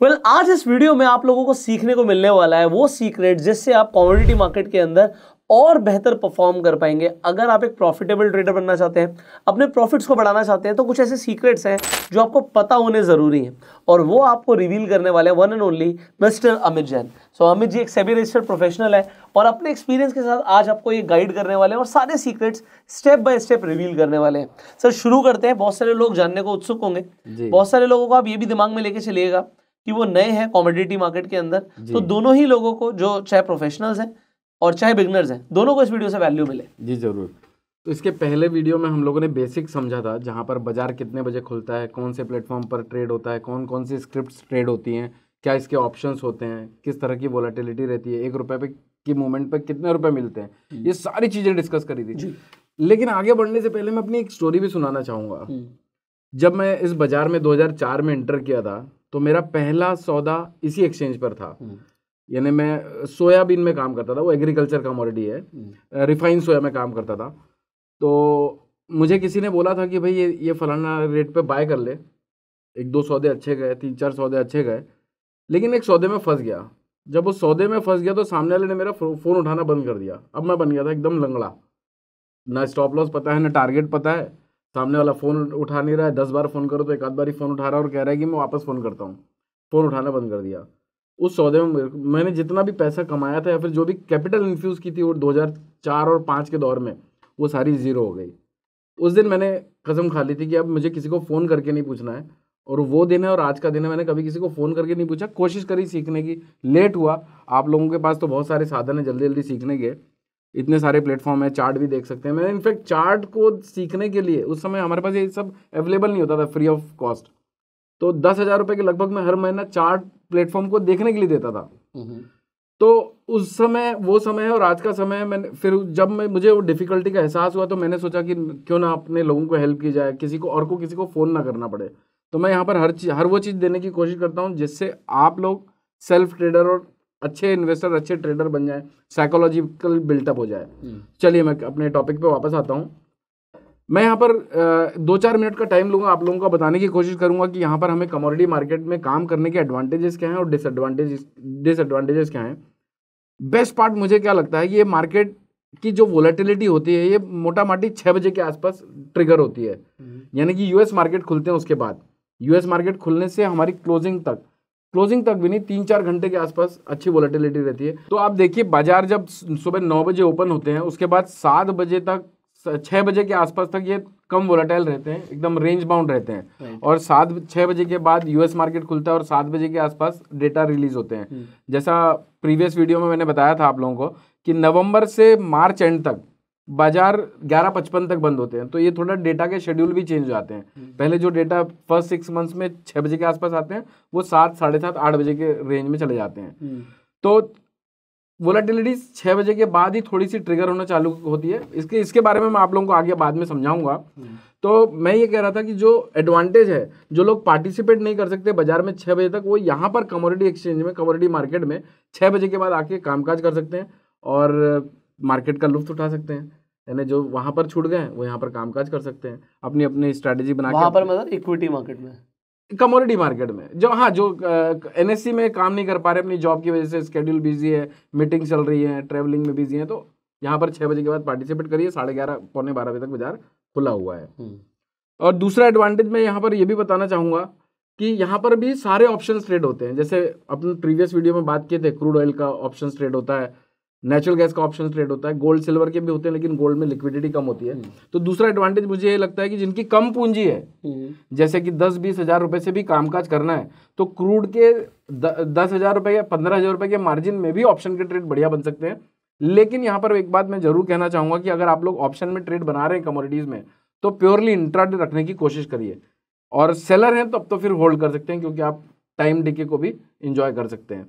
Well well, आज इस video में आप लोगों को सीखने को मिलने वाला है वो सीक्रेट जिससे आप कमोडिटी मार्केट के अंदर और बेहतर परफॉर्म कर पाएँगे। अगर आप एक प्रॉफिटेबल ट्रेडर बनना चाहते हैं अपने प्रॉफिट्स को बढ़ाना चाहते हैं तो कुछ ऐसे सीक्रेट्स हैं जो आपको पता होने ज़रूरी हैं। और वो आपको रिवील करने वाले one and only mister Amit Jain so Amit ji एक सेबी रजिस्टर्ड प्रोफेशनल है और अपने एक्सपीरियंस के साथ आज आपको ये गाइड करने वाले हैं और सारे secrets step by step reveal करने वाले हैं। सर शुरू करते हैं। बहुत सारे लोग जानने को उत्सुक होंगे। बहुत सारे लोगों को आप ये भी दिमाग में लेके चलिएगा कि वो नए हैं कॉमोडिटी मार्केट के अंदर तो दोनों ही लोगों को जो चाहे प्रोफेशनल्स हैं और चाहे बिगनर्स हैं दोनों को इस वीडियो से वैल्यू मिले। जी ज़रूर। तो इसके पहले वीडियो में हम लोगों ने बेसिक समझा था जहाँ पर बाज़ार कितने बजे खुलता है कौन से प्लेटफॉर्म पर ट्रेड होता है कौन कौन सी स्क्रिप्ट ट्रेड होती हैं क्या इसके ऑप्शंस होते हैं किस तरह की वोलाटिलिटी रहती है एक रुपये पे की मूवमेंट पे कितने रुपए मिलते हैं। ये सारी चीज़ें डिस्कस करी थी। लेकिन आगे बढ़ने से पहले मैं अपनी एक स्टोरी भी सुनाना चाहूँगा। हम्म। जब मैं इस बाज़ार में 2004 में इंटर किया था तो मेरा पहला सौदा इसी एक्सचेंज पर था। हम्म। यानी मैं सोयाबीन में काम करता था वो एग्रीकल्चर कमोडिटी है। रिफाइंड सोया में काम करता था। तो मुझे किसी ने बोला था कि भाई ये ये फलाना रेट पे बाय कर ले। एक दो सौदे अच्छे गए तीन चार सौदे अच्छे गए। लेकिन एक सौदे में फंस गया। जब उस सौदे में फंस गया तो सामने वाले ने मेरा फ़ोन उठाना बंद कर दिया। अब मैं बन गया था एकदम लंगड़ा। ना स्टॉप लॉस पता है ना टारगेट पता है। सामने वाला फ़ोन उठा नहीं रहा है, दस बार फ़ोन करो तो एक आध बार ही फ़ोन उठा रहा है और कह रहा है कि मैं वापस फ़ोन करता हूँ। फ़ोन उठाना बंद कर दिया। उस सौदे में मैंने जितना भी पैसा कमाया था या फिर जो भी कैपिटल इन्फ्यूज़ की थी वो 2004 और पाँच के दौर में, वो सारी ज़ीरो हो गई। उस दिन मैंने कसम खा ली थी कि अब मुझे किसी को फ़ोन करके नहीं पूछना है और वो दिन है और आज का दिन है, मैंने कभी किसी को फ़ोन करके नहीं पूछा। कोशिश करी सीखने की, लेट हुआ। आप लोगों के पास तो बहुत सारे साधन हैं जल्दी जल्दी सीखने के। इतने सारे प्लेटफॉर्म है चार्ट भी देख सकते हैं। मैंने इनफैक्ट चार्ट को सीखने के लिए उस समय हमारे पास ये सब अवेलेबल नहीं होता था फ्री ऑफ़ कॉस्ट तो दस हज़ार रुपये के लगभग मैं हर महीना चार्ट प्लेटफॉर्म को देखने के लिए देता था। तो उस समय वो समय है और आज का समय है मैंने फिर जब मैं मुझे वो डिफ़िकल्टी का एहसास हुआ तो मैंने सोचा कि क्यों ना अपने लोगों को हेल्प की जाए किसी को और को किसी को फ़ोन ना करना पड़े। तो मैं यहाँ पर हर चीज़ हर वो चीज़ देने की कोशिश करता हूँ जिससे आप लोग सेल्फ ट्रेडर और अच्छे इन्वेस्टर अच्छे ट्रेडर बन जाए साइकोलॉजिकल बिल्टअप हो जाए। हम्म। चलिए मैं अपने टॉपिक पे वापस आता हूँ। मैं यहाँ पर दो चार मिनट का टाइम लूँगा आप लोगों को बताने की कोशिश करूँगा कि यहाँ पर हमें कमोडिटी मार्केट में काम करने के एडवांटेजेस क्या हैं और डिसएडवांटेजेस डिसएडवांटेजेस क्या हैं। बेस्ट पार्ट मुझे क्या लगता है ये मार्केट की जो वोलेटिलिटी होती है ये मोटा माटी छः बजे के आसपास ट्रिगर होती है। हम्म। यानी कि यूएस मार्केट खुलते हैं उसके बाद। यूएस मार्केट खुलने से हमारी क्लोजिंग तक क्लोजिंग तक भी नहीं तीन चार घंटे के आसपास अच्छी वोलेटिलिटी रहती है। तो आप देखिए बाज़ार जब सुबह नौ बजे ओपन होते हैं उसके बाद सात बजे तक छः बजे के आसपास तक ये कम वोलाटाइल रहते हैं एकदम रेंज बाउंड रहते हैं। और सात छः बजे के बाद यूएस मार्केट खुलता है और सात बजे के आसपास डेटा रिलीज़ होते हैं। हम्म। जैसा प्रीवियस वीडियो में मैंने बताया था आप लोगों को कि नवंबर से मार्च एंड तक बाज़ार ग्यारह पचपन तक बंद होते हैं तो ये थोड़ा डेटा के शेड्यूल भी चेंज हो जाते हैं हम्म। पहले जो डेटा फ़र्स्ट सिक्स मंथ्स में छः बजे के आसपास आते हैं वो सात साढ़े सात आठ बजे के रेंज में चले जाते हैं हम्म। तो वोलाटिलिटी छः बजे के बाद ही थोड़ी सी ट्रिगर होना चालू होती है इसके इसके बारे में मैं आप लोगों को आगे बाद में समझाऊँगा हम्म। तो मैं ये कह रहा था कि जो एडवांटेज है जो लोग पार्टिसिपेट नहीं कर सकते बाज़ार में छः बजे तक वो यहाँ पर कमोडिटी एक्सचेंज में कमोडिटी मार्केट में छः बजे के बाद आके कामकाज कर सकते हैं और मार्केट का लुफ्त उठा सकते हैं। यानी जो वहाँ पर छूट गए वो यहाँ पर कामकाज कर सकते हैं। अपनी अपनी स्ट्रैटेजी बना वहाँ पर मतलब इक्विटी मार्केट में। कमोडिटी मार्केट में। जो हाँ जो एनएससी में काम नहीं कर पा रहे अपनी जॉब की वजह से स्केड्यूल बिज़ी है मीटिंग चल रही है ट्रेवलिंग में बिज़ी है तो यहाँ पर छः बजे के बाद पार्टिसिपेट करिए साढ़े ग्यारह पौने बारह बजे तक बाज़ार खुला हुआ है। हम्म। और दूसरा एडवांटेज मैं यहाँ पर ये भी बताना चाहूँगा कि यहाँ पर भी सारे ऑप्शन ट्रेड होते हैं। जैसे अपने प्रीवियस वीडियो में बात किए थे क्रूड ऑयल का ऑप्शन ट्रेड होता है नेचुरल गैस का ऑप्शन ट्रेड होता है गोल्ड सिल्वर के भी होते हैं लेकिन गोल्ड में लिक्विडिटी कम होती है हम्म। तो दूसरा एडवांटेज मुझे ये लगता है कि जिनकी कम पूंजी है हम्म। जैसे कि दस बीस हज़ार रुपए से भी कामकाज करना है तो क्रूड के द, दस हज़ार रुपए या पंद्रह हज़ार रुपए के मार्जिन में भी ऑप्शन के ट्रेड बढ़िया बन सकते हैं लेकिन यहाँ पर एक बात मैं ज़रूर कहना चाहूँगा कि अगर आप लोग ऑप्शन में ट्रेड बना रहे हैं कमोडिटीज में तो प्योरली इंट्राडे रखने की कोशिश करिए और सेलर हैं तो अब तो फिर होल्ड कर सकते हैं क्योंकि आप टाइम डिके को भी इंजॉय कर सकते हैं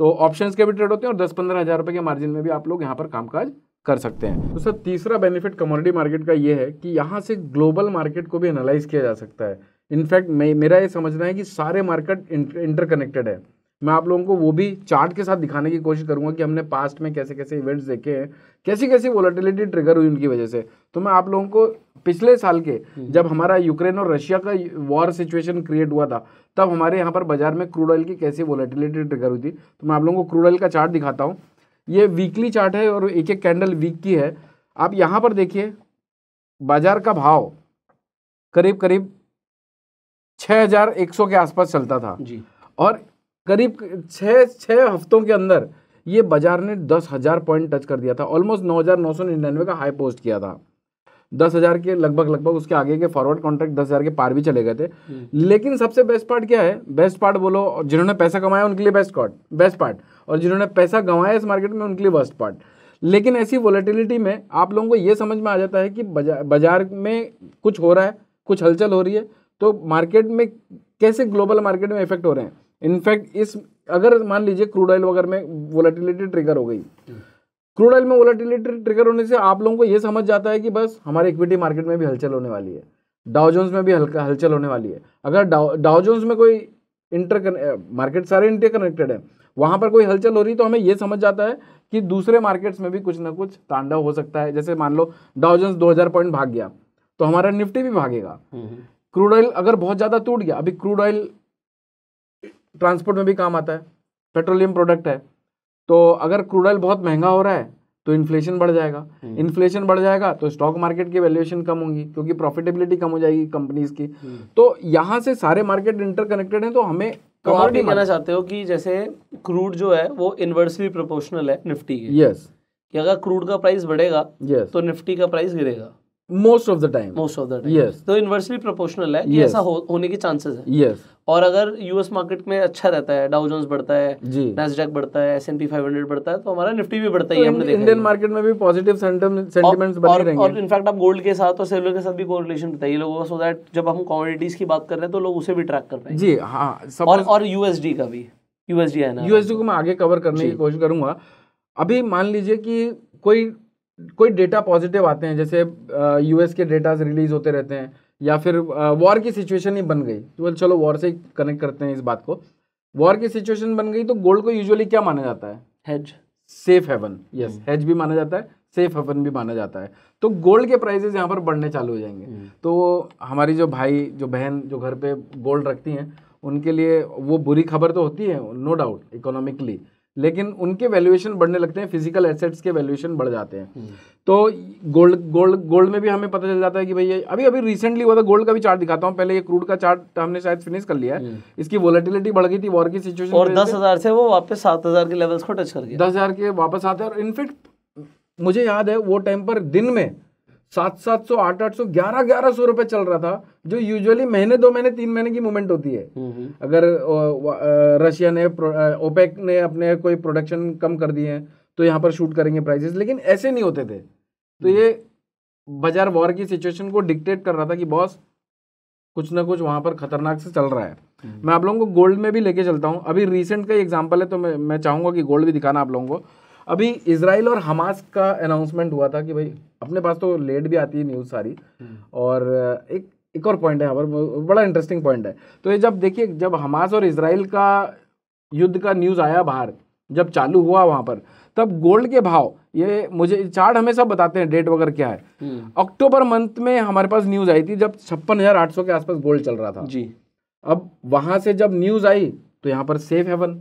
तो ऑप्शंस के भी ट्रेड होते हैं और दस पंद्रह हज़ार रुपये के मार्जिन में भी आप लोग यहाँ पर कामकाज कर सकते हैं। तो सर, तीसरा बेनिफिट कमोडिटी मार्केट का ये है कि यहाँ से ग्लोबल मार्केट को भी एनालाइज किया जा सकता है। इनफैक्ट मेरा ये समझना है कि सारे मार्केट इंटरकनेक्टेड है। मैं आप लोगों को वो भी चार्ट के साथ दिखाने की कोशिश करूँगा कि हमने पास्ट में कैसे कैसे इवेंट्स देखे हैं कैसी कैसी वोलेटिलिटी ट्रिगर हुई उनकी वजह से। तो मैं आप लोगों को पिछले साल के जब हमारा यूक्रेन और रशिया का वॉर सिचुएशन क्रिएट हुआ था तब हमारे यहाँ पर बाज़ार में क्रूड ऑयल की कैसी वोलेटिलिटी ट्रिगर हुई थी। तो मैं आप लोगों को क्रूड ऑयल का चार्ट दिखाता हूँ। ये वीकली चार्ट है और एक एक कैंडल वीक की है। आप यहाँ पर देखिए बाज़ार का भाव करीब करीब छः हज़ार एक सौ के आसपास चलता था। जी। और करीब छः छः हफ्तों के अंदर ये बाज़ार ने दस हज़ार पॉइंट टच कर दिया था। ऑलमोस्ट नौ हज़ार नौ सौ निन्यानवे का हाई पोस्ट किया था। दस हज़ार के लगभग लगभग उसके आगे के फॉरवर्ड कॉन्ट्रैक्ट दस हज़ार के पार भी चले गए थे। लेकिन सबसे बेस्ट पार्ट क्या है? बेस्ट पार्ट बोलो जिन्होंने पैसा कमाया उनके लिए बेस्ट पार्ट बेस्ट पार्ट और जिन्होंने पैसा गंवाया इस मार्केट में उनके लिए वर्स्ट पार्ट लेकिन ऐसी वॉलेटिलिटी में आप लोगों को ये समझ में आ जाता है कि बाज़ार में कुछ हो रहा है कुछ हलचल हो रही है तो मार्केट में कैसे ग्लोबल मार्केट में इफ़ेक्ट हो रहे हैं? इनफैक्ट इस अगर मान लीजिए क्रूड ऑयल वगैरह में वोलेटिलिटी ट्रिगर हो गई क्रूड ऑयल में वोलेटिलिटी ट्रिगर होने से आप लोगों को ये समझ जाता है कि बस हमारे इक्विटी मार्केट में भी हलचल होने वाली है डाउजोन्स में भी हल्का हलचल होने वाली है। अगर डाउजोन्स में कोई इंटर मार्केट सारे इंटर कनेक्टेड है वहाँ पर कोई हलचल हो रही तो हमें यह समझ जाता है कि दूसरे मार्केट्स में भी कुछ ना कुछ तांडव हो सकता है। जैसे मान लो डाउजोन्स 2000 पॉइंट भाग गया तो हमारा निफ्टी भी भागेगा। क्रूड ऑयल अगर बहुत ज़्यादा टूट गया अभी क्रूड ऑयल ट्रांसपोर्ट में भी काम आता है पेट्रोलियम प्रोडक्ट है तो अगर क्रूड ऑयल बहुत महँगा हो रहा है तो इन्फ्लेशन बढ़ जाएगा। इन्फ्लेशन बढ़ जाएगा तो स्टॉक मार्केट की वैल्यूएशन कम होगी क्योंकि प्रॉफिटेबिलिटी कम हो जाएगी कंपनीज़ की। तो यहाँ से सारे मार्केट इंटरकनेक्टेड हैं तो हमें तो आप ये कहना चाहते हो कि जैसे क्रूड जो है वो इन्वर्सली प्रोपोर्शनल है निफ्टी के। Yes yes. कि अगर क्रूड का प्राइस बढ़ेगा यस तो निफ्टी का प्राइस गिरेगा। Most of the time most of the time Yes. तो इन्वर्सली प्रोपोर्शनल है कि Yes. ऐसा हो, होने के चांसेस है। Yes yes. और अगर यूएस मार्केट में अच्छा रहता है डाउ जोन्स बढ़ता है जी। बढ़ता है एसएनपी 500 बढ़ता है तो हमारा निफ्टी भी बढ़ता तो है हमने देखा इंडियन मार्केट में भी पॉजिटिव सेंटिमेंट्स बने और, रहेंगे। और इनफैक्ट आप गोल्ड के साथ और सिल्वर के साथ भी कोरिलेशन बताइए लोगों को सो दैट जब हम कमोडिटीज की बात कर रहे हैं तो लोग उसे भी ट्रैक कर पाएँगे। जी हाँ और और यूएसडी का भी। यूएसडी है ना। यूएसडी को मैं आगे कवर करने की कोशिश करूँगा। अभी मान लीजिए कि कोई कोई डेटा पॉजिटिव आते हैं जैसे यूएस के डेटा रिलीज़ होते रहते हैं या फिर वॉर की सिचुएशन ही बन गई। तो चलो वॉर से कनेक्ट करते हैं इस बात को। वॉर की सिचुएशन बन गई तो गोल्ड को यूजुअली क्या माना जाता है? Hedge safe haven yes hedge भी माना जाता है सेफ़ हेवन भी माना जाता है। तो गोल्ड के प्राइसेस यहाँ पर बढ़ने चालू हो जाएँगे। तो हमारी जो भाई जो बहन जो घर पे गोल्ड रखती हैं उनके लिए वो बुरी खबर तो होती है नो डाउट इकोनॉमिकली लेकिन उनके वैल्यूएशन बढ़ने लगते हैं फ़िज़िकल एसेट्स के वैल्यूएशन बढ़ जाते हैं। तो गोल्ड गोल्ड गोल्ड में भी हमें पता चल जाता है कि भाई ये अभी अभी रिसेंटली हुआ था गोल्ड का भी चार्ट दिखाता हूँ। पहले ये क्रूड का चार्ट हमने शायद फिनिश कर लिया है। इसकी वोलेटिलिटी बढ़ गई थी वॉर की सिचुएशन और दस हज़ार से वो वापस सात हज़ार के लेवल्स को टच कर गया। दस हज़ार के वापस आते हैं। और इनफेक्ट मुझे याद है वो टाइम पर दिन में सात सात सौ आठ आठ सौ ग्यारह ग्यारह सौ रुपए चल रहा था जो यूजुअली महीने दो महीने तीन महीने की मूवमेंट होती है। अगर अ, व- अ, रशिया ने ओपेक ने अपने कोई प्रोडक्शन कम कर दिए हैं तो यहाँ पर शूट करेंगे प्राइसेस लेकिन ऐसे नहीं होते थे। तो ये बाज़ार वॉर की सिचुएशन को डिक्टेट कर रहा था कि बॉस कुछ ना कुछ वहाँ पर खतरनाक से चल रहा है। मैं आप लोगों को गोल्ड में भी लेके चलता हूँ। अभी रिसेंट का एग्जांपल है तो मैं मैं चाहूँगा कि गोल्ड भी दिखाना आप लोगों को। अभी इसराइल और हमास का अनाउंसमेंट हुआ था कि भाई अपने पास तो लेट भी आती है न्यूज़ सारी। और एक एक और पॉइंट है यहाँ बड़ा इंटरेस्टिंग पॉइंट है। तो ये जब देखिए जब हमास और इसराइल का युद्ध का न्यूज़ आया बाहर जब चालू हुआ वहाँ पर तब गोल्ड के भाव ये मुझे चार्ट हमें सब बताते हैं डेट वगैरह क्या है। अक्टूबर मंथ में हमारे पास न्यूज़ आई थी जब छप्पन हज़ार आठ सौ के आसपास गोल्ड चल रहा था। जी। अब वहाँ से जब न्यूज़ आई तो यहाँ पर सेफ़ हेवन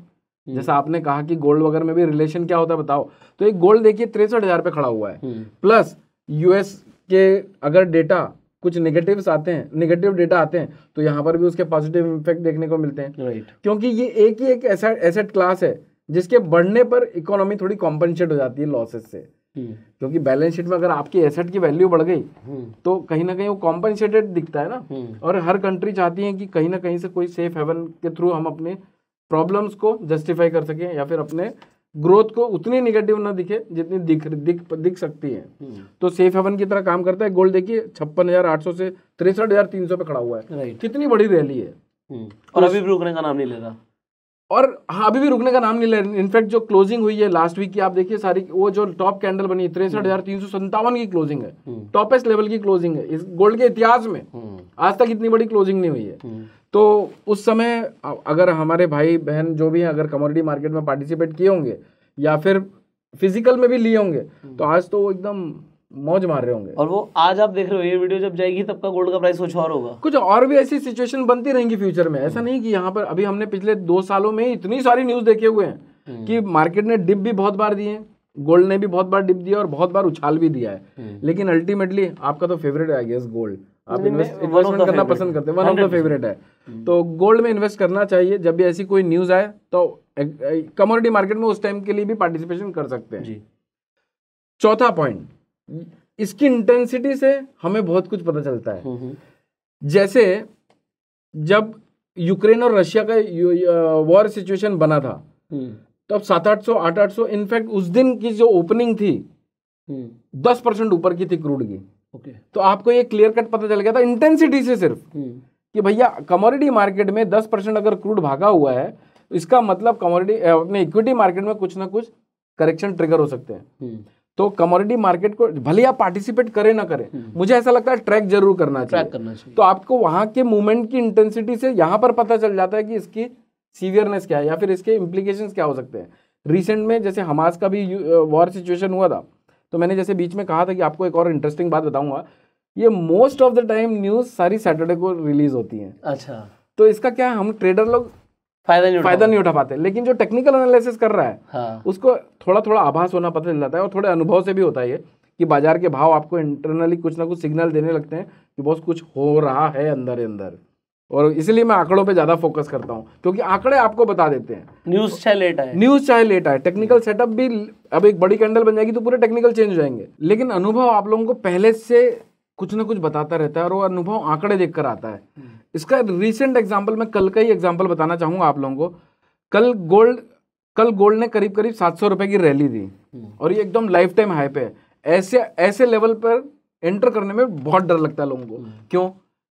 जैसा आपने कहा कि गोल्ड वगैरह में भी रिलेशन क्या होता है बताओ। तो एक गोल्ड देखिए तिरसठ हज़ार पे खड़ा हुआ है। प्लस यूएस के अगर डेटा कुछ नेगेटिव्स आते हैं नेगेटिव डेटा आते हैं तो यहाँ पर भी उसके पॉजिटिव इम्पैक्ट देखने को मिलते हैं। राइट क्योंकि ये एक ही एक एसेट एसेट क्लास है जिसके बढ़ने पर इकोनॉमी थोड़ी कॉम्पनसेट हो जाती है लॉसेस से। क्योंकि बैलेंस शीट में अगर आपकी एसेट की वैल्यू बढ़ गई तो कहीं ना कहीं वो कॉम्पनसेटेड दिखता है ना। और हर कंट्री चाहती है कि कहीं ना कहीं से कोई सेफ़ हेवन के थ्रू हम अपने प्रॉब्लम्स को जस्टिफाई कर सकें या फिर अपने ग्रोथ को उतनी निगेटिव ना दिखे जितनी दिख दिख दिख सकती है। तो सेफ़ हेवन की तरह काम करता है। गोल्ड देखिए छप्पन हज़ार आठ सौ से तिरसठ हज़ार तीन सौ पे खड़ा हुआ है। कितनी बड़ी रैली है। और अभी भी रुकने का नाम नहीं ले रहा। और हाँ अभी भी रुकने का नाम नहीं ले रहे। इनफैक्ट जो क्लोजिंग हुई है लास्ट वीक की आप देखिए सारी वो जो टॉप कैंडल बनी है तिरसठ हज़ार तीन सौ संतावन की क्लोजिंग है। टॉपेस्ट लेवल की क्लोजिंग है। इस गोल्ड के इतिहास में आज तक इतनी बड़ी क्लोजिंग नहीं हुई है। तो उस समय अगर हमारे भाई बहन जो भी हैं अगर कमोडिटी मार्केट में पार्टिसिपेट किए होंगे या फिर फ़िज़िकल में भी लिए होंगे तो आज तो वो एकदम मौज मार रहे होंगे। और वो आज आप देख रहे हो ये वीडियो जब जाएगी तब का गोल्ड का प्राइस कुछ और होगा। कुछ और भी ऐसी सिचुएशन बनती रहेंगी फ्यूचर में। ऐसा नहीं कि यहाँ पर अभी हमने पिछले दो सालों में इतनी सारी न्यूज़ देखे हुए हैं कि मार्केट ने डिप भी बहुत बार दिए गोल्ड ने भी बहुत बार डिप दिया और बहुत बार उछाल भी दिया है। लेकिन अल्टीमेटली आपका तो फेवरेट है आई गेस गोल्ड आप इन्वेस्टमेंट करना पसंद करते हैं वन ऑफ़ द फेवरेट है। तो गोल्ड में इन्वेस्ट करना चाहिए जब भी ऐसी कोई न्यूज़ आए तो कमोडिटी मार्केट में उस टाइम के लिए भी पार्टिसिपेशन कर सकते हैं। चौथा पॉइंट इसकी इंटेंसिटी से हमें बहुत कुछ पता चलता है। हम्म, हम्म, जैसे जब यूक्रेन और रशिया का वॉर सिचुएशन बना था हम्म, तब सात आठ सौ आठ आठ सौ इनफैक्ट उस दिन की जो ओपनिंग थी दस परसेंट ऊपर की थी क्रूड की। ओके। तो आपको ये क्लियर कट पता चल गया था इंटेंसिटी से सिर्फ़ हम्म, कि भैया कमोडिटी मार्केट में दस परसेंट अगर क्रूड भागा हुआ है तो इसका मतलब कमोडिटी अपने इक्विटी मार्केट में कुछ ना कुछ करेक्शन ट्रिगर हो सकते हैं। हम्म, तो कमोडिटी मार्केट को भले आप पार्टिसिपेट करें ना करें मुझे ऐसा लगता है ट्रैक ज़रूर करना चाहिए। ट्रैक करना चाहिए। तो आपको वहाँ के मूवमेंट की इंटेंसिटी से यहाँ पर पता चल जाता है कि इसकी सीवियरनेस क्या है या फिर इसके इम्प्लीकेशंस क्या हो सकते हैं। रिसेंट में जैसे हमास का भी वॉर सिचुएशन हुआ था तो मैंने जैसे बीच में कहा था कि आपको एक और इंटरेस्टिंग बात बताऊँगा। ये most of the time news सारी सैटरडे को रिलीज़ होती है। अच्छा। तो इसका क्या हम ट्रेडर लोग फ़ायदा नहीं फ़ायदा नहीं उठा पाते लेकिन जो टेक्निकल एनालिसिस कर रहा है हाँ। उसको थोड़ा थोड़ा आभास होना पता चल जाता है और थोड़े अनुभव से भी होता है ये कि बाज़ार के भाव आपको इंटरनली कुछ ना कुछ सिग्नल देने लगते हैं कि बहुत कुछ हो रहा है अंदर ही अंदर और इसलिए मैं आंकड़ों पे ज़्यादा फोकस करता हूँ क्योंकि आंकड़े आपको बता देते हैं। न्यूज़ चाहे लेट आए। न्यूज़ चाहे लेट आए। टेक्निकल सेटअप भी अब एक बड़ी कैंडल बन जाएगी तो पूरे टेक्निकल चेंज हो जाएँगे। लेकिन अनुभव आप लोगों को पहले से कुछ ना कुछ बताता रहता है और वो अनुभव आंकड़े देखकर आता है। इसका रिसेंट एग्ज़ाम्पल मैं कल का ही एग्ज़ाम्पल बताना चाहूँगा आप लोगों को। कल गोल्ड कल गोल्ड ने करीब करीब सात सौ रुपये की रैली दी। और ये एकदम लाइफ टाइम हाई पे है। ऐसे ऐसे लेवल पर एंटर करने में बहुत डर लगता है लोगों को। क्यों?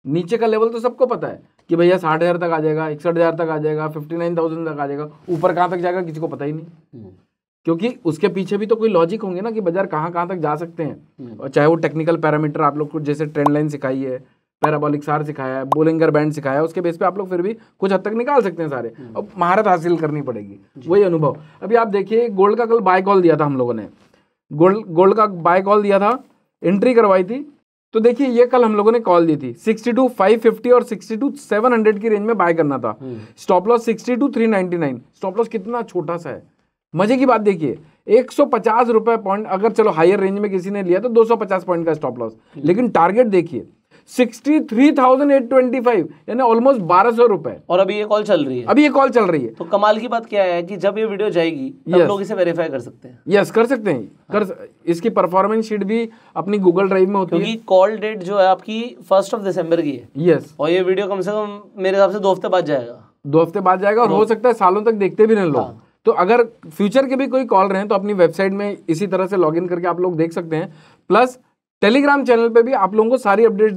नीचे का लेवल तो सबको पता है कि भैया साठ हज़ार तक आ जाएगा इकसठ हज़ार तक आ जाएगा फिफ्टी नाइन थाउज़ेंड तक आ जाएगा ऊपर कहाँ तक जाएगा किसी को पता ही नहीं। हम्म, क्योंकि उसके पीछे भी तो कोई लॉजिक होंगे ना कि बाज़ार कहाँ कहाँ तक जा सकते हैं। और चाहे वो टेक्निकल पैरामीटर आप लोग को जैसे ट्रेंड लाइन सिखाई है पैराबॉलिक सार सिखाया है बोलिंगर बैंड सिखाया है उसके बेस पे आप लोग फिर भी कुछ हद तक निकाल सकते हैं सारे। अब महारत हासिल करनी पड़ेगी। वही अनुभव। अभी आप देखिए गोल्ड का कल बाय कॉल दिया था हम लोगों ने। गोल्ड गोल्ड का बाय कॉल दिया था एंट्री करवाई थी तो देखिए ये कल हम लोगों ने कॉल दी थी। 62 550 और 62 700 की रेंज में बाय करना था। स्टॉप लॉस 62 399 स्टॉप लॉस कितना छोटा सा है। मज़े की बात देखिए एक सौ पचास रुपए पॉइंट अगर चलो हायर रेंज में किसी ने लिया तो 250 पॉइंट का स्टॉप लॉस लेकिन टारगेट देखिए 63,825 यानी ऑलमोस्ट बारह सौ रुपए। और अभी ये कॉल चल रही है। अभी ये कॉल चल रही है। तो कमाल की बात क्या है कि जब ये वीडियो जाएगी तब Yes. लोग इसे वेरीफाई कर सकते हैं। यस कर सकते हैं। कर इसकी परफॉर्मेंस शीट भी अपनी गूगल ड्राइव में होती है। क्योंकि कॉल डेट जो है आपकी फ़र्स्ट ऑफ़ दिसंबर की है। यस और ये वीडियो कम से कम मेरे हिसाब से दो हफ़्ते बाद जाएगा। दो हफ़्ते बाद जाएगा और हो सकता है सालों तक देखते भी नहीं लोग। तो अगर फ्यूचर के भी कोई कॉल रहे हैं तो अपनी वेबसाइट में इसी तरह से लॉगिन करके आप लोग देख सकते हैं। प्लस टेलीग्राम चैनल पे भी आप लोगों को सारी अपडेट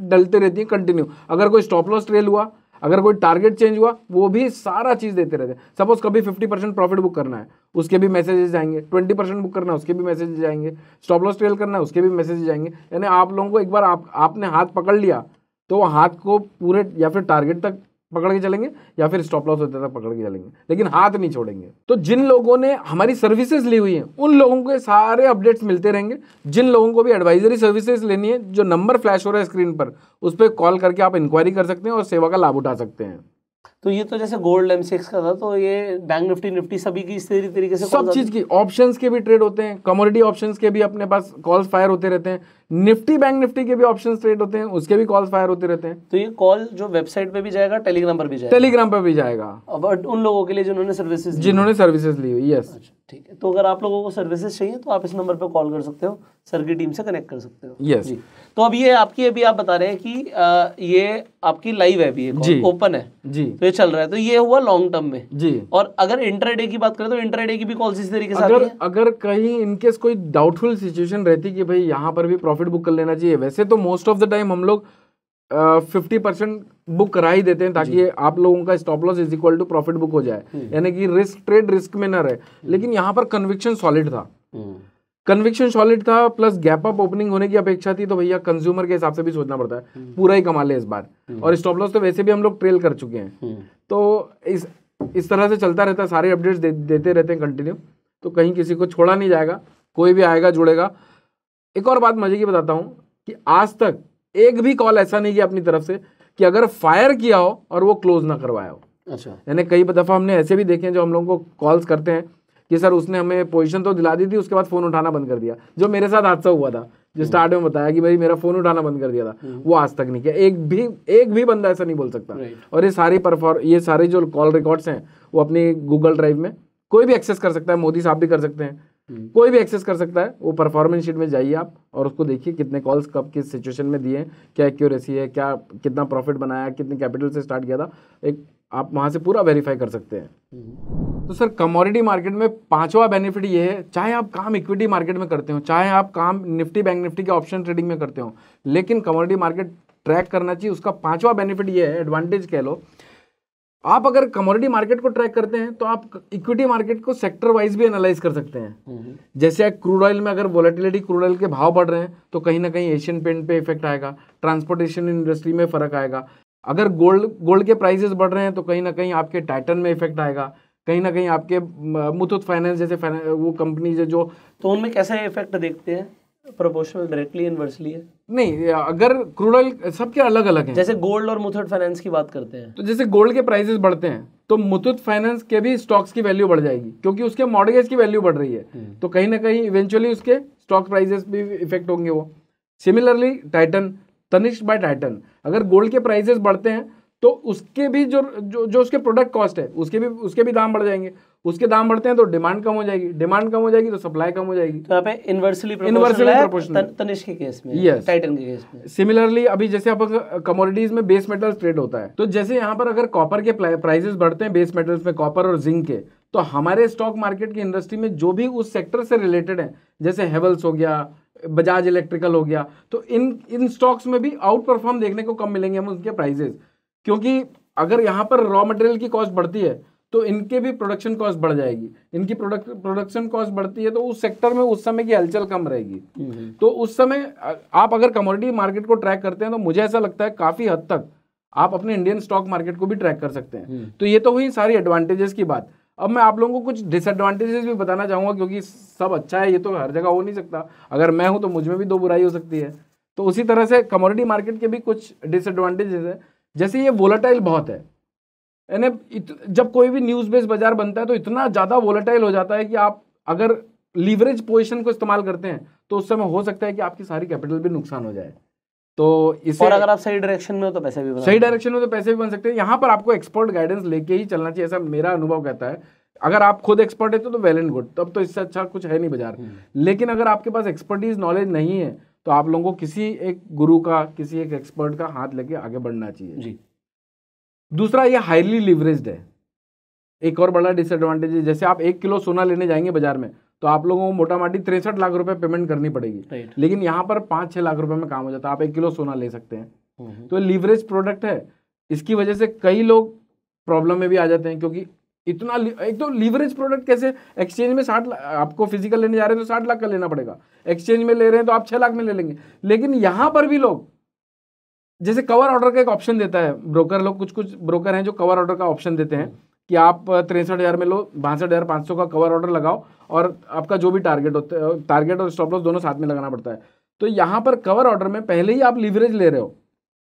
डलते रहती है कंटिन्यू अगर कोई स्टॉप लॉस ट्रेल हुआ, अगर कोई टारगेट चेंज हुआ, वो भी सारा चीज़ देते रहते हैं। सपोज़ कभी 50 परसेंट प्रॉफिट बुक करना है, उसके भी मैसेजेस जाएँगे 20 परसेंट बुक करना है, उसके भी मैसेजेस जाएँगे स्टॉप लॉस ट्रेल करना है, उसके भी मैसेजेस जाएँगे यानी आप लोगों को एक बार आप, आपने हाथ पकड़ लिया तो हाथ को पूरे या फिर टारगेट तक पकड़ के चलेंगे या फिर स्टॉप लॉस होते तक पकड़ के चलेंगे। लेकिन हाथ नहीं छोड़ेंगे। तो जिन लोगों ने हमारी सर्विसेज़ ली हुई हैं उन लोगों को सारे अपडेट्स मिलते रहेंगे। जिन लोगों को भी एडवाइजरी सर्विसेज़ लेनी है जो नंबर फ्लैश हो रहा है स्क्रीन पर उस पर कॉल करके आप इंक्वायरी कर सकते हैं और सेवा का लाभ उठा सकते हैं। तो ये तो जैसे गोल्ड एम का था तो ये बैंक निफ्टी निफ्टी सभी की इस तरीके से सब चीज़ की ऑप्शंस के भी ट्रेड होते हैं कमोडिटी ऑप्शंस के भी अपने पास कॉल्स फायर होते रहते हैं। निफ्टी बैंक निफ्टी के भी ऑप्शंस ट्रेड होते हैं उसके भी कॉल्स फायर होते रहते हैं। तो ये कॉल जो वेबसाइट पे भी जाएगा टेलीग्राम पर भी जाएगा? टेलीग्राम पर भी जाएगा। अब उन लोगों के लिए जिन्होंने सर्विसेज़ जिन्होंने सर्विसेज़ ली हुई यस अच्छा ठीक है। तो अगर आप लोगों को सर्विसेज़ चाहिए तो आप इस नंबर पे कॉल कर सकते हो सर की टीम से कनेक्ट कर सकते हो। यस जी। तो अब ये आपकी अभी आप बता रहे हैं कि अ, ये आपकी लाइव है अभी ये जी। ओपन है। जी। तो ये चल रहा है। तो ये हुआ लॉन्ग टर्म में। जी। और अगर इंटरडे की बात करें तो इंटरडे की भी कॉल इसी तरीके से अगर अगर कहीं इनकेस कोई डाउटफुल सिचुएशन रहती कि भाई यहाँ पर भी प्रॉफिट बुक कर लेना चाहिए। वैसे तो मोस्ट ऑफ़ द टाइम हम लोग फिफ्टी परसेंट बुक करा ही देते हैं ताकि आप लोगों का stop loss is equal to profit book हो जाए। यानी कि रिस्क ट्रेड रिस्क में ना रहे। लेकिन यहाँ पर कन्विक्शन सॉलिड था। हम्म, कन्विक्शन सॉलिड था प्लस गैप अप ओपनिंग होने की अपेक्षा थी तो भैया कंज्यूमर के हिसाब से भी सोचना पड़ता है। पूरा ही कमा ले इस बार। और स्टॉप लॉस तो वैसे भी हम लोग ट्रेल कर चुके हैं। तो इस इस तरह से चलता रहता है सारे अपडेट्स दे, देते रहते हैं कंटिन्यू तो कहीं किसी को छोड़ा नहीं जाएगा। कोई भी आएगा जुड़ेगा। एक और बात मज़े की बताता हूँ कि आज तक एक भी कॉल ऐसा नहीं किया अपनी तरफ़ से कि अगर फायर किया हो और वो क्लोज ना करवाया हो। अच्छा। यानी कई दफ़ा हमने ऐसे भी देखे हैं जो हम लोगों को कॉल्स करते हैं कि सर उसने हमें पोजीशन तो दिला दी थी उसके बाद फ़ोन उठाना बंद कर दिया। जो मेरे साथ हादसा हुआ था जो स्टार्ट में बताया कि भाई मेरा फ़ोन उठाना बंद कर दिया था वो आज तक नहीं किया। एक भी एक भी बंदा ऐसा नहीं बोल सकता। और ये सारी परफॉर्म ये सारे जो कॉल रिकॉर्ड्स हैं वो अपनी गूगल ड्राइव में कोई भी एक्सेस कर सकता है मोदी साहब भी कर सकते हैं। कोई भी एक्सेस कर सकता है। वो परफॉर्मेंस शीट में जाइए आप और उसको देखिए कितने कॉल्स कब किस सिचुएशन में दिए हैं क्या एक्यूरेसी है क्या कितना प्रॉफिट बनाया कितने कैपिटल से स्टार्ट किया था। एक आप वहाँ से पूरा वेरीफाई कर सकते हैं। तो सर कमोडिटी मार्केट में पांचवा बेनिफिट ये है चाहे आप काम इक्विटी मार्केट में करते हो चाहे आप काम निफ्टी बैंक निफ्टी के ऑप्शन ट्रेडिंग में करते हो लेकिन कमोडिटी मार्केट ट्रैक करना चाहिए उसका पांचवा बेनिफिट ये है एडवांटेज कह लो आप अगर कमोडिटी मार्केट को ट्रैक करते हैं तो आप इक्विटी मार्केट को सेक्टर वाइज भी एनालाइज कर सकते हैं। जैसे क्रूड ऑयल में अगर वोलेटिलिटी क्रूड ऑयल के भाव बढ़ रहे हैं तो कहीं ना कहीं एशियन पेंट पे इफ़ेक्ट आएगा ट्रांसपोर्टेशन इंडस्ट्री में फ़र्क आएगा। अगर गोल्ड गोल्ड के प्राइसेस बढ़ रहे हैं तो कहीं ना कहीं आपके टाइटन में इफ़ेक्ट आएगा। कहीं ना कहीं आपके मुथुत फाइनेंस जैसे वो कंपनीज़ है जो तो उनमें कैसे इफ़ेक्ट देखते हैं? प्रोपोर्शनल डायरेक्टली इनवर्सली है? नहीं अगर क्रूड ऑयल सबके अलग अलग हैं। जैसे गोल्ड और मुथुट फाइनेंस की बात करते हैं। तो जैसे गोल्ड के प्राइसेस बढ़ते हैं तो मुथुट फाइनेंस के भी स्टॉक्स की वैल्यू बढ़ जाएगी क्योंकि उसके मॉडगेज की वैल्यू बढ़ रही है। तो कहीं ना कहीं इवेंचुअली उसके स्टॉक प्राइजेस भी इफ़ेक्ट होंगे वो। Similarly Titan Tanishq by Titan अगर गोल्ड के प्राइसेस बढ़ते हैं तो उसके भी जो जो जो उसके प्रोडक्ट कॉस्ट है उसके भी उसके भी दाम बढ़ जाएँगे। उसके दाम बढ़ते हैं तो डिमांड कम हो जाएगी। डिमांड कम हो जाएगी तो सप्लाई कम हो जाएगी। तो यहाँ पे इनवर्सली के केस में Yes. टाइटन के केस में। सिमिलरली अभी जैसे आप कमोडिटीज में बेस मेटल्स ट्रेड होता है तो जैसे यहाँ पर अगर कॉपर के प्राइसेस बढ़ते हैं बेस मेटल्स में कॉपर और जिंक के तो हमारे स्टॉक मार्केट की इंडस्ट्री में जो भी उस सेक्टर से रिलेटेड है जैसे हेवल्स हो गया बजाज इलेक्ट्रिकल हो गया तो इन इन स्टॉक्स में भी आउट परफॉर्म देखने को कम मिलेंगे हमें उनके प्राइजेस क्योंकि अगर यहाँ पर रॉ मटेरियल की कॉस्ट बढ़ती है तो इनके भी प्रोडक्शन कॉस्ट बढ़ जाएगी। इनकी प्रोडक्ट प्रोडक्शन कॉस्ट बढ़ती है तो उस सेक्टर में उस समय की हलचल कम रहेगी। तो उस समय आप अगर कमोडिटी मार्केट को ट्रैक करते हैं तो मुझे ऐसा लगता है काफ़ी हद तक आप अपने इंडियन स्टॉक मार्केट को भी ट्रैक कर सकते हैं। तो ये तो हुई सारी एडवांटेजेस की बात। अब मैं आप लोगों को कुछ डिसएडवांटेजेस भी बताना चाहूँगा क्योंकि सब अच्छा है ये तो हर जगह हो नहीं सकता। अगर मैं हूँ तो मुझमें भी दो बुराई हो सकती है। तो उसी तरह से कमोडिटी मार्केट के भी कुछ डिसएडवांटेजेस है। जैसे ये वोलाटाइल बहुत है। यानी जब कोई भी न्यूज़ बेस्ड बाज़ार बनता है तो इतना ज़्यादा वोलेटाइल हो जाता है कि आप अगर लीवरेज पोजिशन को इस्तेमाल करते हैं तो उस समय हो सकता है कि आपकी सारी कैपिटल भी नुकसान हो जाए। तो इसे और अगर आप सही डायरेक्शन में हो तो पैसे भी बना सही डायरेक्शन में तो पैसे भी बन सकते हैं। यहाँ पर आपको एक्सपर्ट गाइडेंस लेके ही चलना चाहिए ऐसा मेरा अनुभव कहता है। अगर आप खुद एक्सपर्ट है तो, तो वेल एंड गुड तब तो इससे अच्छा कुछ है नहीं बाज़ार। लेकिन अगर आपके पास एक्सपर्टीज नॉलेज नहीं है तो आप लोगों को किसी एक गुरु का किसी एक एक्सपर्ट का हाथ लेके आगे बढ़ना चाहिए। जी। दूसरा ये हाईली लिवरेज्ड है। एक और बड़ा डिसएडवांटेज है जैसे आप एक किलो सोना लेने जाएँगे बाज़ार में तो आप लोगों को मोटा माटी तिरसठ लाख रुपए पेमेंट करनी पड़ेगी। लेकिन यहाँ पर पाँच छः लाख रुपए में काम हो जाता है आप एक किलो सोना ले सकते हैं। तो लीवरेज प्रोडक्ट है। इसकी वजह से कई लोग प्रॉब्लम में भी आ जाते हैं क्योंकि इतना एक तो लीवरेज प्रोडक्ट कैसे एक्सचेंज में साठ आपको फ़िज़िकल लेने जा रहे हैं तो साठ लाख का लेना पड़ेगा। एक्सचेंज में ले रहे हैं तो आप छः लाख में ले लेंगे। लेकिन यहाँ पर भी लोग जैसे कवर ऑर्डर का एक ऑप्शन देता है। ब्रोकर लोग कुछ कुछ ब्रोकर हैं जो कवर ऑर्डर का ऑप्शन देते हैं कि आप तिरसठ हज़ार में लो बासठ हज़ार पाँच सौ का कवर ऑर्डर लगाओ और आपका जो भी टारगेट होता है टारगेट और स्टॉप लॉस दोनों साथ में लगाना पड़ता है। तो यहाँ पर कवर ऑर्डर में पहले ही आप लीवरेज ले रहे हो।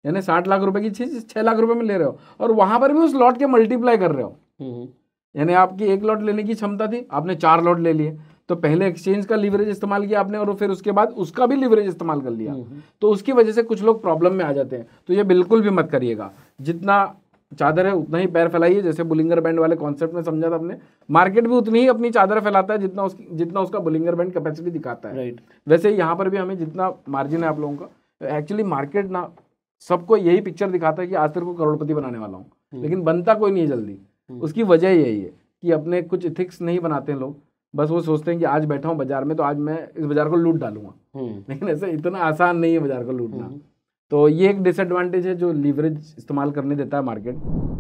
यानी साठ लाख रुपए की चीज़ छः लाख रुपए में ले रहे हो और वहाँ पर भी उस लॉट के मल्टीप्लाई कर रहे हो। यानी आपकी एक लॉट लेने की क्षमता थी आपने चार लॉट ले लिए। तो पहले एक्सचेंज का लीवरेज इस्तेमाल किया आपने और फिर उसके बाद उसका भी लीवरेज इस्तेमाल कर लिया। तो उसकी वजह से कुछ लोग प्रॉब्लम में आ जाते हैं। तो ये बिल्कुल भी मत करिएगा। जितना चादर है उतना ही पैर फैलाइए जैसे बुलिंगर बैंड वाले कॉन्सेप्ट में समझा था आपने। मार्केट भी उतनी ही अपनी चादर फैलाता है जितना उसकी जितना उसका बुलिंगर बैंड कैपेसिटी दिखाता है। राइट वैसे यहाँ पर भी हमें जितना मार्जिन है आप लोगों का एक्चुअली मार्केट ना सबको यही पिक्चर दिखाता है कि आज तेरे को करोड़पति बनाने वाला हूँ। लेकिन बनता कोई नहीं है जल्दी। उसकी वजह यही है कि अपने कुछ इथिक्स नहीं बनाते हैं लोग। बस वो सोचते हैं कि आज बैठा हूँ बाज़ार में तो आज मैं इस बाज़ार को लूट डालूँगा। लेकिन ऐसे इतना आसान नहीं है बाज़ार को लूटना। तो ये एक डिसएडवांटेज है जो लीवरेज इस्तेमाल करने देता है मार्केट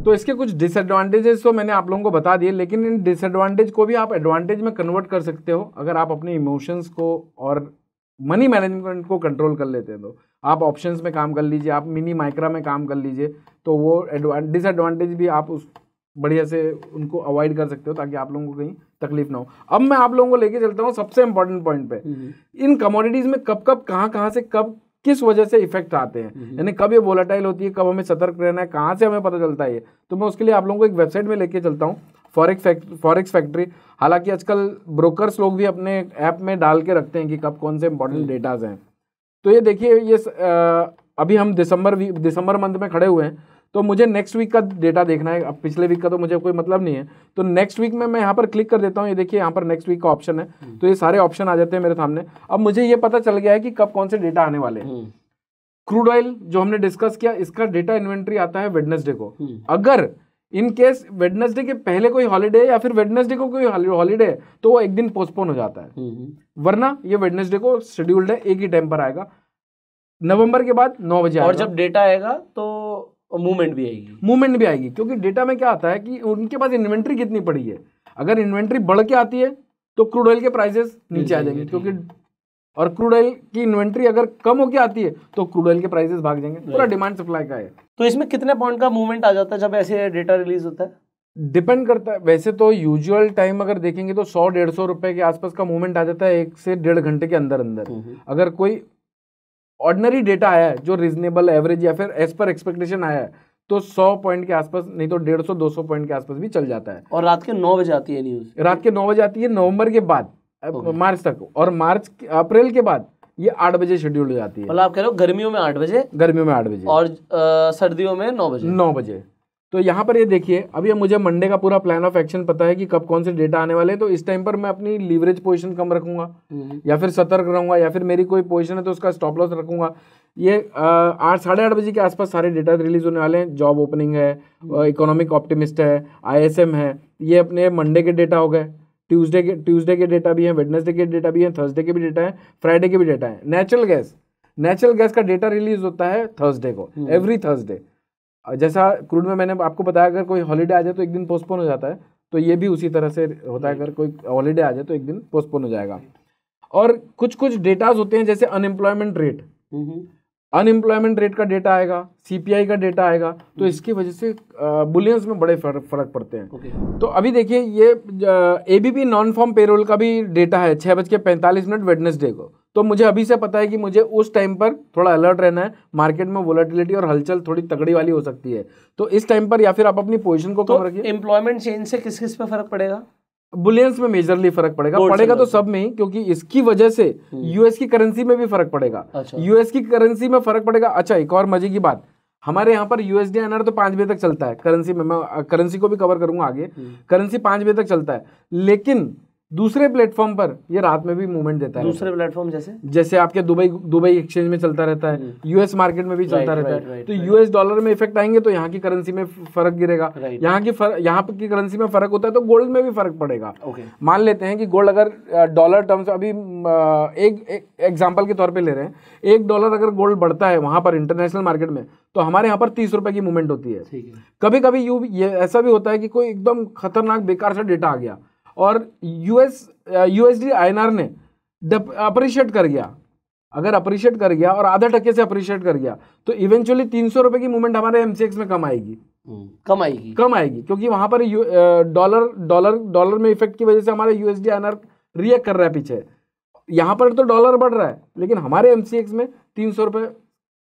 तो इसके कुछ डिसएडवांटेजेस तो मैंने आप लोगों को बता दिए लेकिन इन डिसएडवांटेज को भी आप एडवांटेज में कन्वर्ट कर सकते हो अगर आप अपने इमोशंस को और मनी मैनेजमेंट को कंट्रोल कर लेते हैं तो। आप ऑप्शंस में काम कर लीजिए आप मिनी माइक्रा में काम कर लीजिए तो वो डिसएडवांटेज भी आप उस बढ़िया से उनको अवॉइड कर सकते हो ताकि आप लोगों को कहीं तकलीफ़ ना हो। अब मैं आप लोगों को लेके चलता हूँ सबसे इंपॉर्टेंट पॉइंट पे। इन कमोडिटीज में कब कब कहाँ कहाँ से कब किस वजह से इफ़ेक्ट आते हैं? यानी कब ये वोलाटाइल होती है कब हमें सतर्क रहना है कहाँ से हमें पता चलता है ये? तो मैं उसके लिए आप लोगों को एक वेबसाइट में लेके चलता हूँ फॉरेक्स फैक्ट्री फॉरेक्स फैक्ट्री हालाँकि आजकल ब्रोकर्स लोग भी अपने ऐप में डाल के रखते हैं कि कब कौन से इंपॉर्टेंट डेटाज हैं। तो ये देखिए ये अभी हम दिसंबर दिसंबर मंथ में खड़े हुए हैं। तो मुझे नेक्स्ट वीक का डेटा देखना है। अब पिछले वीक का तो मुझे कोई मतलब नहीं है। तो नेक्स्ट वीक में मैं यहाँ पर क्लिक कर देता हूँ। ये देखिए यहाँ पर नेक्स्ट वीक का ऑप्शन है। हम्म। तो ये सारे ऑप्शन आ जाते हैं मेरे सामने। अब मुझे ये पता चल गया है कि कब कौन से डेटा आने वाले हैं। क्रूड हम्म। ऑयल जो हमने डिस्कस किया इसका डेटा इन्वेंट्री आता है वेडनेसडे को। हम्म। अगर इन केस वेडनेसडे के पहले कोई हॉलीडे या फिर वेडनेसडे को कोई हॉलीडे तो वो एक दिन पोस्टपोन हो जाता है। वरना ये वेडनेसडे को शेड्यूल्ड है एक ही टाइम पर आएगा। नवंबर के बाद नौ बजे और जब डेटा आएगा तो मूवमेंट भी आएगी। मूवमेंट भी आएगी क्योंकि डेटा में क्या आता है कि उनके पास इन्वेंट्री कितनी पड़ी है। अगर इन्वेंट्री बढ़ के आती है तो क्रूड ऑयल के प्राइसेस नीचे आ जाएँगे क्योंकि और क्रूड ऑयल की इन्वेंट्री अगर कम होकर आती है तो क्रूड ऑयल के प्राइसेस भाग जाएँगे। पूरा डिमांड सप्लाई का है। तो इसमें कितने पॉइंट का मूवमेंट आ जाता है जब ऐसे डेटा रिलीज़ होता है? डिपेंड करता है। वैसे तो यूजुअल टाइम अगर देखेंगे तो सौ डेढ़ सौ रुपए के आसपास का मूवमेंट आ जाता है एक से डेढ़ घंटे के अंदर अंदर हम्म, हम्म। अगर कोई ऑर्डनरी डेटा आया है जो रीजनेबल एवरेज या फिर एज पर एक्सपेक्टेशन आया है तो 100 पॉइंट के आसपास नहीं तो 150 200 पॉइंट के आसपास भी चल जाता है। और रात के नौ बजे आती है न्यूज़ रात के नौ बजे आती है नवंबर के बाद मार्च तक और मार्च अप्रैल के बाद ये आठ बजे शेड्यूल हो जाती है। मतलब आप कह रहे हो गर्मियों में आठ बजे गर्मियों में आठ बजे। और आ, सर्दियों में नौ बजे। नौ बजे। तो यहाँ पर ये देखिए अभी मुझे मंडे का पूरा प्लान ऑफ़ एक्शन पता है कि कब कौन से डेटा आने वाले हैं तो इस टाइम पर मैं अपनी लीवरेज पोजीशन कम रखूँगा हम्म। या फिर सतर्क रहूँगा या फिर मेरी कोई पोजीशन है तो उसका स्टॉप लॉस रखूँगा ये आठ साढ़े आठ बजे के आसपास सारे डेटा रिलीज़ होने वाले हैं जॉब ओपनिंग है इकोनॉमिक ऑप्टिमिस्ट है आईएसएम है ये अपने मंडे के डेटा हो गए ट्यूसडे के ट्यूसडे के डेटा भी हैं वेडनेसडे के डेटा भी हैं थर्सडे के भी डेटा हैं फ्राइडे के भी डेटा हैं नेचुरल गैस नेचुरल गैस का डेटा रिलीज़ होता है थर्सडे को एवरी हम्म। थर्सडे जैसा क्रूड में मैंने आपको बताया अगर कोई हॉलीडे आ जाए तो एक दिन पोस्टपोन हो जाता है। तो ये भी उसी तरह से होता है अगर कोई हॉलीडे आ जाए तो एक दिन पोस्टपोन हो जाएगा। और कुछ कुछ डेटाज होते हैं जैसे अनएम्प्लॉयमेंट रेट। अनएम्प्लॉयमेंट रेट का डेटा आएगा सीपीआई का डेटा आएगा तो हम्म। इसकी वजह से बुलियंस में बड़े फ़र्क पड़ते हैं। okay. तो अभी देखिए ये एबीपी नॉन फॉर्म पेरोल का भी डेटा है छह बज के पैंतालीस मिनट वेडनेसडे को। तो मुझे अभी से पता है कि मुझे उस टाइम पर थोड़ा अलर्ट रहना है मार्केट में वोलेटिलिटी और हलचल थोड़ी तगड़ी वाली हो सकती है। तो इस टाइम पर या फिर आप अपनी पोजीशन को तो कम रखिए। एम्प्लॉयमेंट चेंज से किस किस पे फ़र्क पड़ेगा? बुलियंस में मेजरली फ़र्क पड़ेगा। पड़ेगा तो सब में ही क्योंकि इसकी वजह से यूएस हम्म। की करेंसी में भी फ़र्क पड़ेगा। अच्छा। यूएस की करेंसी में फ़र्क पड़ेगा। अच्छा एक और मज़े की बात। हमारे यहाँ पर यूएसडी एनआर तो पाँच बजे तक चलता है। करेंसी में मैं करेंसी को भी कवर करूँगा आगे। करेंसी हम्म। पाँच बजे तक चलता है। लेकिन दूसरे प्लेटफॉर्म पर ये रात में भी मूवमेंट देता है दूसरे प्लेटफॉर्म जैसे? जैसे आपके दुबई दुबई एक्सचेंज में चलता रहता है यूएस हम्म। मार्केट में भी चलता रहता है। तो यूएस डॉलर में इफ़ेक्ट आएँगे तो यहाँ की करेंसी में फ़र्क गिरेगा। यहाँ की यहाँ की करेंसी में फ़र्क होता है तो गोल्ड में भी फ़र्क पड़ेगा। मान लेते हैं कि गोल्ड अगर डॉलर टर्म्स अभी एक एग्ज़ाम्पल के तौर पर ले रहे हैं। एक डॉलर अगर गोल्ड बढ़ता है वहाँ पर इंटरनेशनल मार्केट में तो हमारे यहाँ पर तीस रुपए की मूवमेंट होती है। कभी कभी यू ये ऐसा भी होता है कि कोई एकदम खतरनाक बेकार सा डेटा आ गया। और यूएस यूएसडी आईएनआर ने अप्रिशिएट कर गया। अगर अप्रिशिएट कर गया और आधा टक्के से अप्रिशिएट कर गया तो इवेंचुअली तीन सौ रुपए की मूवमेंट हमारे एमसीएक्स में कम आएगी। हम्म, कम आएगी। कम आएगी क्योंकि वहाँ पर डॉलर डॉलर डॉलर में इफ़ेक्ट की वजह से हमारे यूएसडी आईएनआर रिएक्ट कर रहा है पीछे। यहाँ पर तो डॉलर बढ़ रहा है लेकिन हमारे एमसीएक्स में तीन सौ रुपए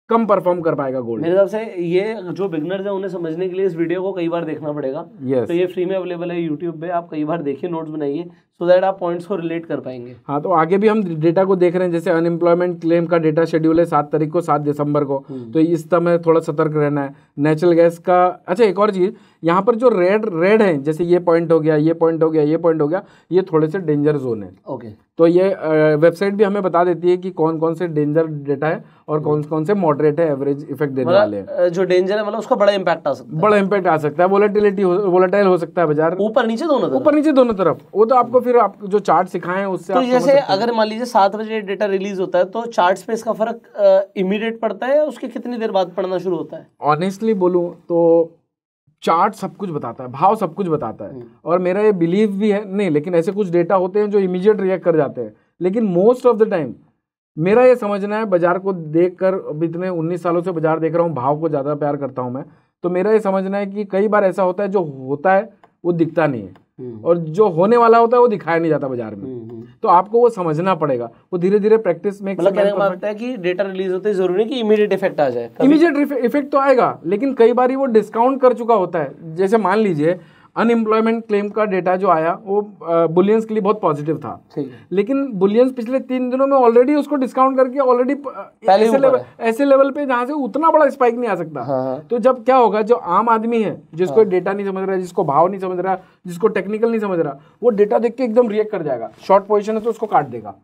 कम परफॉर्म कर पाएगा गोल्ड मेरे हिसाब से ये जो बिगनर्स हैं उन्हें समझने के लिए इस वीडियो को कई बार देखना पड़ेगा। Yes. तो ये फ्री में अवेलेबल है यूट्यूब पे आप कई बार देखिए नोट्स बनाइए। सो दैट आप पॉइंट्स को रिलेट कर पाएँगे। हाँ तो आगे भी हम डेटा को देख रहे हैं जैसे अनएम्प्लॉयमेंट क्लेम का डेटा शेड्यूल है सात तारीख को सात दिसंबर को। हम्म। तो इस समय थोड़ा सतर्क रहना है। नेचुरल गैस का अच्छा एक और चीज़ यहाँ पर जो रेड रेड है जैसे ये पॉइंट हो गया ये पॉइंट हो गया ये पॉइंट हो गया ये थोड़े से डेंजर जोन है। ओके तो ये वेबसाइट भी हमें बता देती है कि कौन कौन से डेंजर डेटा है और कौन कौन से मॉडरेट है एवरेज इफ़ेक्ट देने वाले हैं। जो डेंजर है मतलब उसका बड़ा इंपैक्ट आ सकता है। बड़ा इंपैक्ट आ सकता है। वोलेटिलिटी वोलेटाइल हो सकता है बाज़ार। ऊपर नीचे दोनों ऊपर नीचे दोनों तरफ़। वो तो आपको फिर आप जो चार्ट सिखाए हैं उससे तो जैसे अगर मान लीजिए सात बजे डेटा रिलीज़ होता है तो चार्ट्स पे इसका फ़र्क इमीडिएट पड़ता है या उसके कितनी देर बाद पड़ना शुरू होता है? ऑनेस्टली बोलूँ तो चार्ट सब कुछ बताता है भाव सब कुछ बताता हम्म। है और मेरा ये बिलीव भी है नहीं लेकिन ऐसे कुछ डेटा होते हैं जो इमीडिएट रिएक्ट कर जाते हैं। लेकिन मोस्ट ऑफ़ द टाइम मेरा ये समझना है बाज़ार को देख कर अब इतने 19 सालों से बाज़ार देख रहा हूँ भाव को ज़्यादा प्यार करता हूँ मैं। तो मेरा ये समझना है कि कई बार ऐसा होता है जो होता है वो दिखता नहीं है। हम्म, और जो होने वाला होता है वो दिखाया नहीं जाता बाज़ार में। तो आपको वो समझना पड़ेगा। वो धीरे धीरे प्रैक्टिस में मतलब कहने का मतलब है कि डेटा रिलीज़ होते ज़रूरी नहीं कि इमीडिएट इफ़ेक्ट आ जाए। इमीडिएट इफ़ेक्ट तो आएगा लेकिन कई बार वो डिस्काउंट कर चुका होता है। जैसे मान लीजिए अनएम्प्लॉयमेंट क्लेम का डेटा जो आया वो बुलियंस के लिए बहुत पॉजिटिव था। लेकिन बुलियंस पिछले तीन दिनों में ऑलरेडी उसको डिस्काउंट करके ऑलरेडी ऐसे लेवल ऐसे लेवल पे जहाँ से उतना बड़ा स्पाइक नहीं आ सकता। हाँ हाँ। तो जब क्या होगा जो आम आदमी है जिसको डेटा नहीं समझ रहा है जिसको भाव नहीं समझ रहा जिसको टेक्निकल नहीं समझ रहा वो डेटा देख के एकदम रिएक्ट कर जाएगा। शॉर्ट पोजीशन है तो उसको काट देगा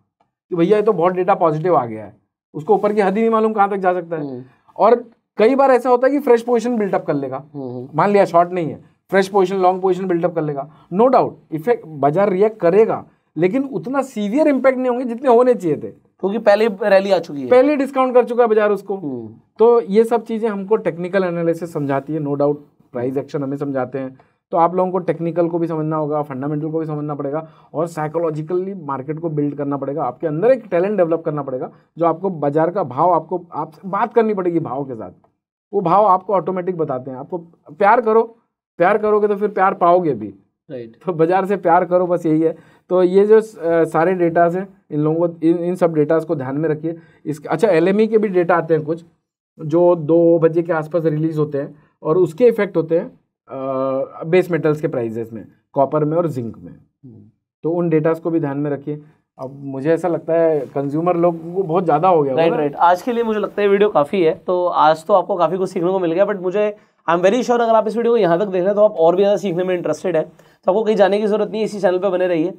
कि भैया ये तो बहुत डेटा पॉजिटिव आ गया है। उसको ऊपर की हद ही नहीं मालूम कहाँ तक जा सकता है। हम्म, और कई बार ऐसा होता है कि फ्रेश पोजिशन बिल्डअप कर लेगा। हम्म, हम्म, मान लिया शॉर्ट नहीं है। Fresh position long position buildup कर लेगा। नो डाउट इफ़ेक्ट बाज़ार रिएक्ट करेगा लेकिन उतना सीवियर इंपैक्ट नहीं होंगे जितने होने चाहिए थे। क्योंकि पहले रैली आ चुकी है। पहले डिस्काउंट कर चुका है बाज़ार उसको। हम्म, तो ये सब चीज़ें हमको टेक्निकल एनालिसिस समझाती है नो डाउट प्राइस एक्शन हमें समझाते हैं। तो आप लोगों को टेक्निकल को भी समझना होगा फंडामेंटल को भी समझना पड़ेगा और साइकोलॉजिकली मार्केट को बिल्ड करना पड़ेगा। आपके अंदर एक टैलेंट डेवलप करना पड़ेगा जो आपको बाज़ार का भाव आपको आप बात करनी पड़ेगी भाव के साथ। वो भाव आपको ऑटोमेटिक बताते हैं। आपको प्यार करो प्यार करोगे तो फिर प्यार पाओगे भी। राइट तो बाज़ार से प्यार करो बस यही है। तो ये जो सारे डेटाज हैं इन लोगों को इन इन सब डेटाज को ध्यान में रखिए। इसके अच्छा एलएमई के भी डेटा आते हैं कुछ जो दो बजे के आसपास रिलीज़ होते हैं और उसके इफ़ेक्ट होते हैं आ, बेस मेटल्स के प्राइजेस में कॉपर में और जिंक में। तो उन डेटास को भी ध्यान में रखिए। अब मुझे ऐसा लगता है कंज्यूमर लोग को बहुत ज़्यादा हो गया राइट राइट आज के लिए मुझे लगता है वीडियो काफ़ी है तो आज तो आपको काफ़ी कुछ सीखने को मिल गया बट मुझे आई एम वेरी श्योर अगर आप इस वीडियो को यहाँ तक देख रहे हैं तो आप और भी ज़्यादा सीखने में इंटरेस्टेड है। तो आपको कहीं जाने की ज़रूरत नहीं, इसी चैनल पर बने रहिए।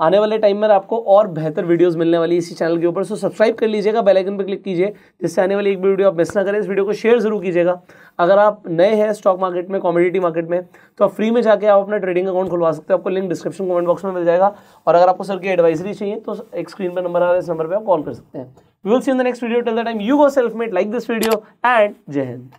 आने वाले टाइम में आपको और बेहतर वीडियोस मिलने वाली इसी चैनल के ऊपर। सो सब्सक्राइब कर लीजिएगा बेल आइकन पर क्लिक कीजिए, जिससे आने वाली एक भी वीडियो आप मिस ना करें। इस वीडियो को शेयर ज़रूर कीजिएगा। अगर आप नए हैं स्टॉक मार्केट में कॉमोडिटी मार्केट में तो आप फ्री में जाके आप अपना ट्रेडिंग अकाउंट खुलवा सकते हो। आपको लिंक डिस्क्रिप्शन कमेंट बॉक्स में मिल जाएगा। और अगर आपको सर की एडवाइजरी चाहिए तो एक स्क्रीन पर नंबर आ रहा है, इस नंबर पर आप कॉल कर सकते हैं। We will see in the next video till the time you go self made like this video and जय हिंद